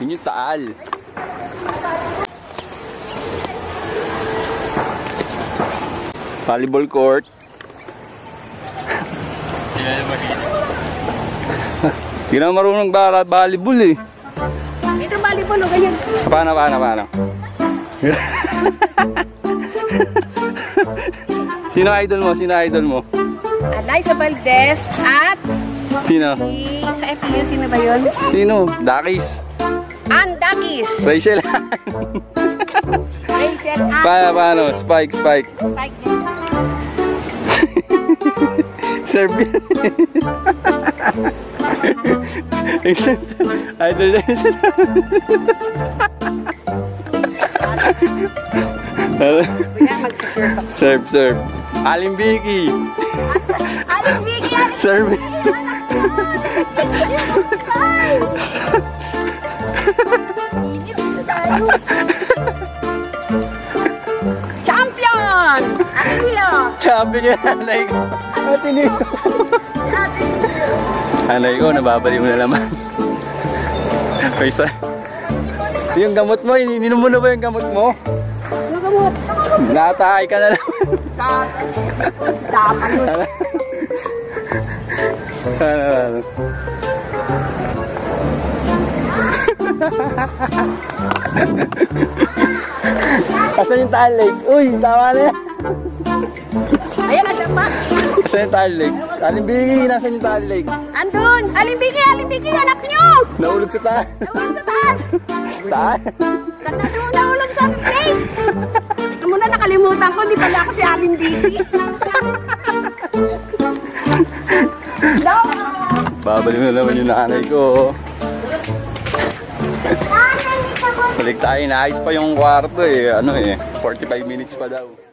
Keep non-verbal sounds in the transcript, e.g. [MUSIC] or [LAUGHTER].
Yun yung taal. Volleyball court. Hindi na marunong bara volleyball eh. Ito volleyball, o ganyan. Paano, paano, paano? Sino idol mo? Sino idol mo? Eliza Valdez at Sino? si, sa FPU, sino ba yun? Sino? Dakis. Ann Dakis. Rachel. Rachel Ann. paano, paano? Spike, spike. Spike din. Serve. idol na yun siya. Serve, serve. Aling Vicky. Aling Vicky, aling Serve. Tayo. [LAUGHS] Champion! Milo! Sabi niya, nanay ko. Ate niyo. Nanay ko, nababali mo na naman. Paysa. Yung gamot mo, ininom mo na ba yung gamot mo? Ano ka mo? Natahay ka na lang. Dapat mo. [LAUGHS] Ano, ano. [LAUGHS] Asan yung Taal Lake? Uy, tama na yan. Ayan, andyan pa. Asan yung? Aling Bigi, nasan yung Taal Lake? Andun! Aling Vicky, anak nyo! Naulog sa taas. Nawala sa taas! Taas? Nagkatulong na ulang sa plate! Ito muna nakalimutan ko, di pala ako si. No! [LAUGHS] Babalik na naman yung nanay ko. Balik tayo, naayos pa yung kwarto eh. Ano eh, 45 minutes pa daw.